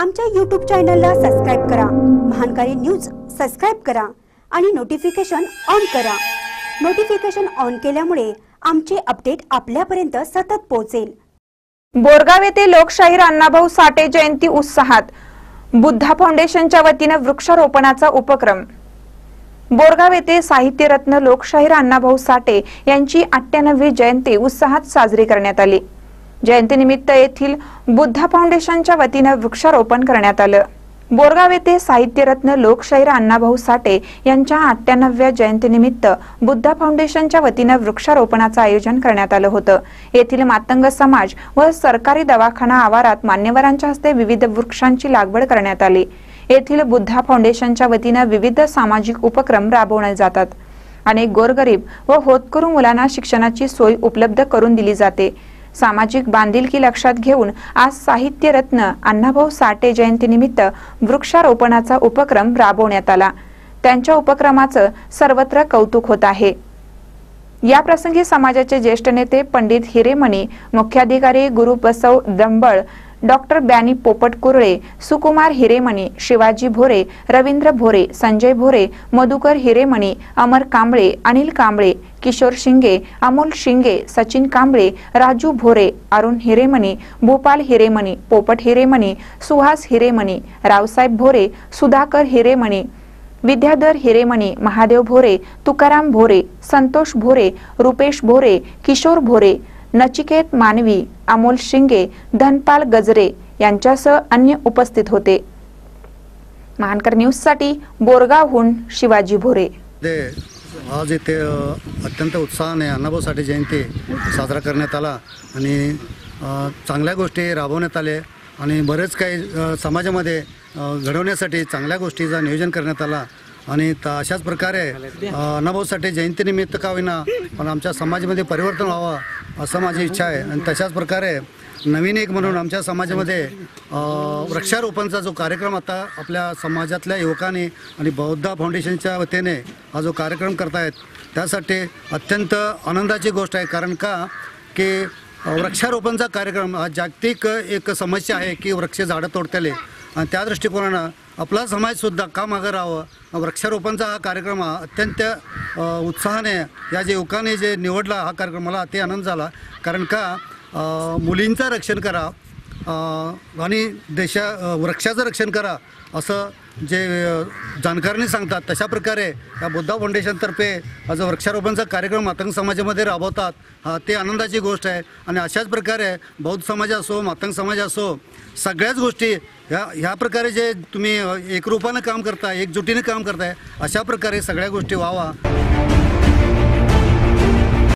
आमच्या यूट्यूब चॅनलला सबस्क्राईब करा. महानकारी न्यूज सबस्क्राईब करा आणि नोटिफिकेशन ऑन करा. नोटिफिकेशन ऑन केल्यामुळे आमचे अपडेट आपल्यापर्यंत सतत पोहोचेल. बोरगाव येथे लोकशाहीर अण्णाभाऊ साठे जयंती उत्साहात. बुद्धा फाउंडेशनच्या वतीनं वृक्षारोपणाचा उपक्रम. बोरगाव येथे साहित्यरत्न लोकशाहीर अण्णाभाऊ साठे यांची अठ्ठ्याण्णवी जयंती उत्साहात साजरी करण्यात आली. जयंतीनिमित्त येथील बुद्धा फाउंडेशनच्या वतीनं वृक्षारोपण करण्यात आलं. बोरगाव येथे साहित्यरत्न लोकशाहीर अण्णाभाऊ साठे यांच्या अठ्ठ्याण्णव्या जयंतीनिमित्त बुद्धा फाउंडेशनच्या वतीनं वृक्षारोपणाचं आयोजन करण्यात आलं होतं. येथील मातंग समाज व सरकारी दवाखाना आवारात मान्यवरांच्या हस्ते विविध वृक्षांची लागवड करण्यात आली. येथील बुद्धा फाउंडेशनच्या वतीनं विविध सामाजिक उपक्रम राबवले जातात. अनेक गोरगरीब व होतकरू मुलांना शिक्षणाची सोय उपलब्ध करून दिली जाते. सामाजिक बांधिलकी लक्षात घेऊन आज साहित्य रत्न अण्णाभाऊ साठे जयंतीनिमित्त वृक्षारोपणाचा उपक्रम राबवण्यात आला. त्यांच्या उपक्रमाचं सर्वत्र कौतुक होत आहे. या प्रसंगी समाजाचे ज्येष्ठ नेते पंडित हिरेमणी मुख्याधिकारी गुरु बसव दंबळ डॉक्टर बॅनी पोपट कुरळे सुकुमार हिरेमणी शिवाजी भोरे रवींद्र भोरे संजय भोरे मधुकर हिरेमणी अमर कांबळे अनिल कांबळे किशोर शिंगे अमोल शिंगे सचिन कांबळे राजू भोरे अरुण हिरेमणी भूपाल हिरेमणी पोपट हिरेमणी सुहास हिरेमणी रावसाहेब भोरे सुधाकर हिरेमणी विद्याधर हिरेमणी महादेव भोरे तुकाराम भोरे संतोष भोरे रुपेश भोरे किशोर भोरे नचिकेत मानवी अमोल शिंगे धनपाल गजरे यांच्यासह अन्य उपस्थित होते. महानकर न्यूजसाठी बोरगावहून शिवाजी भोरे. आज इथे अत्यंत उत्साहाने अण्णाभाऊ साठे जयंती साजरा करण्यात आला आणि चांगल्या गोष्टी राबवण्यात आल्या आणि बरेच काही समाजामध्ये घडवण्यासाठी चांगल्या गोष्टीचं नियोजन करण्यात आला. आणि त अशाच प्रकारे अ, अण्णाभाऊ साठे जयंतीनिमित्त का होईना पण आमच्या समाजामध्ये परिवर्तन व्हावं असं माझी इच्छा आहे. आणि तशाच प्रकारे नवीन एक म्हणून आमच्या समाजामध्ये अ, वृक्षारोपणचा जो कार्यक्रम आता आपल्या समाजातल्या युवकांनी आणि बौद्धा फाउंडेशनच्या वतीने हा जो कार्यक्रम करतायत त्यासाठी अत्यंत आनंदाची गोष्ट आहे. कारण का की वृक्षारोपणचा कार्यक्रम हा जागतिक एक समस्या आहे की वृक्ष झाडं तोडतेले. आणि त्या दृष्टिकोनानं आपला समाजसुद्धा का मागं राहावं. वृक्षारोपणचा हा कार्यक्रम हा अत्यंत उत्साहाने या जे युवकाने जे निवडला हा कार्यक्रम मला अति आनंद झाला. कारण का मुलींचं रक्षण करा आणि देशा वृक्षाचं रक्षण करा असं जे जाणकारणी जाणकारांनी सांगतात तशा प्रकारे या बुद्धा फाउंडेशनतर्फे आज वृक्षारोपणचा कार्यक्रम मातंग समाजामध्ये राबवतात हा ते आनंदाची गोष्ट आहे. आणि अशाच प्रकारे बौद्ध समाज असो मातंग समाज असो सगळ्याच गोष्टी ह्या ह्या प्रकारे जे तुम्ही एकरूपानं काम करताय एकजुटीने काम करताय अशा प्रकारे सगळ्या गोष्टी व्हावा.